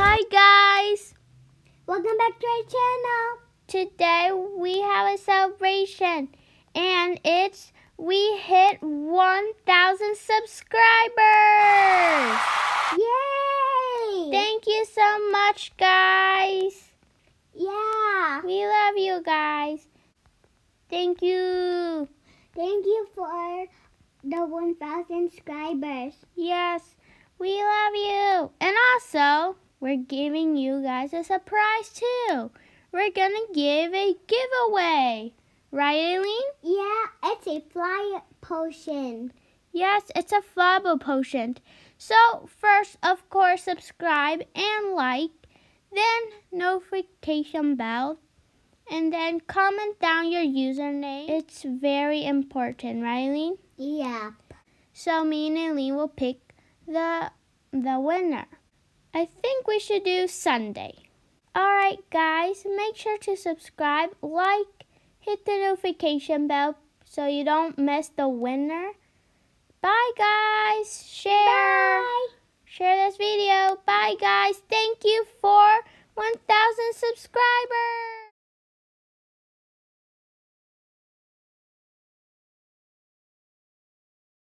Hi guys! Welcome back to our channel. Today we have a celebration and it's we hit 1000 subscribers! Yay! Thank you so much guys! yeah. We love you guys. Thank you. Thank you for the 1000 subscribers. Yes, we love you. And also, we're giving you guys a surprise too. We're gonna give a giveaway. Right, Ayleen? Yeah, it's a fly potion. Yes, it's a flabo potion. So, first, of course, subscribe and like, then notification bell, and then comment down your username. It's very important, right, Ayleen? Yeah. So me and Ayleen will pick the the winner. I think we should do Sunday. Alright guys, make sure to subscribe, like, hit the notification bell so you don't miss the winner. Bye guys. Share Bye. share this video. Bye guys. Thank you for 1000 subscribers.